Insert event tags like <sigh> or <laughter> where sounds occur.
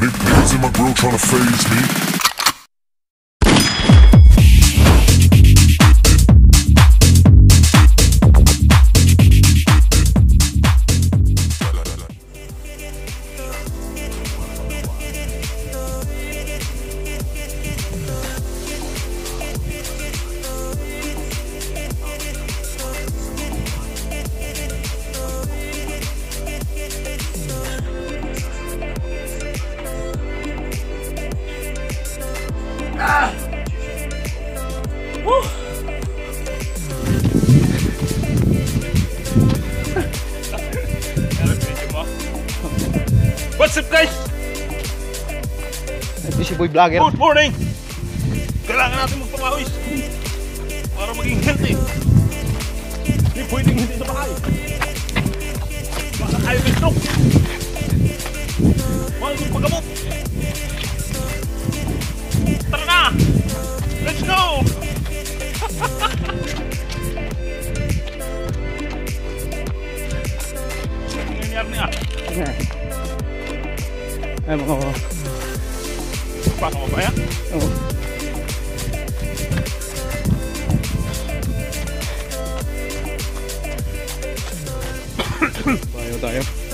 Big in my grill trying to phase me. What's up guys? Ito si Boy Vlogger. Good morning! Kailangan natin magpapawis para maging healthy. Hindi pwedeng hindi sa bahay. Baka kayo may stroke. Mahal yung paggamot. Tara na! Let's go! <laughs> Ano nangyayari niya? <laughs> Ay, mga Baka mabaya? oh. Bayo tayo.